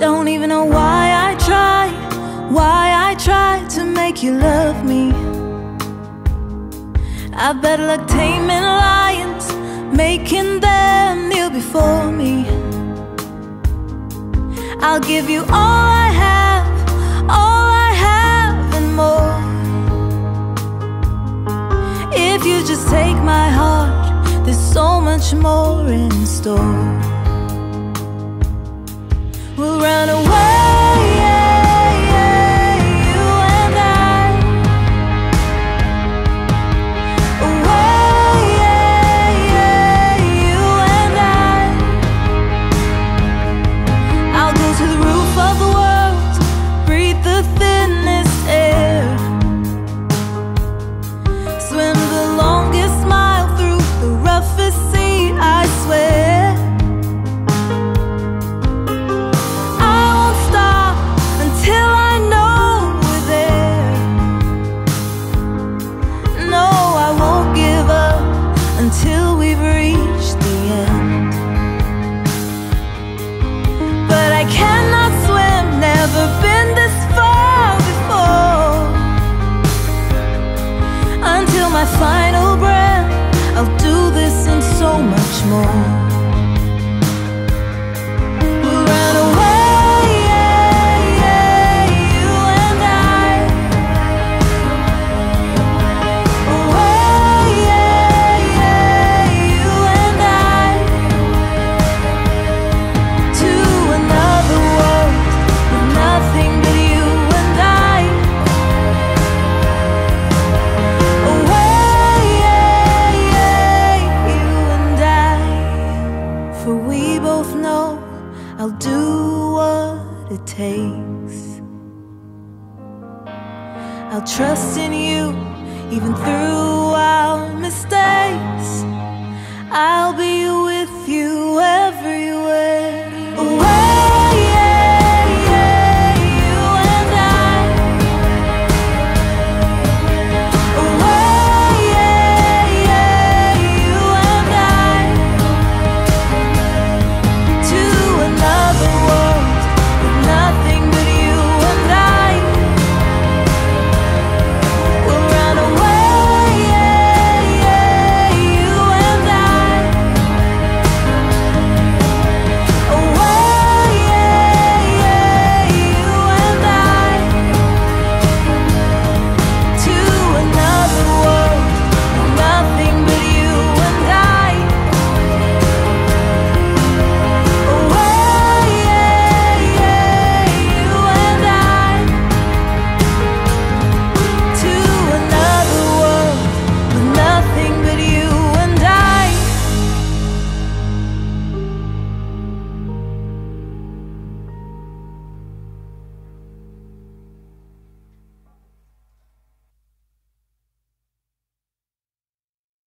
why I try why I try to make you love me. I better luck taming lions, making them kneel before me. I'll give you all I have, all I have and more. If you just take my heart, there's so much more in store. Cannot swim, never been this far before. Until my final breath, I'll do this and so much more. It takes. I'll trust in you even through our mistakes.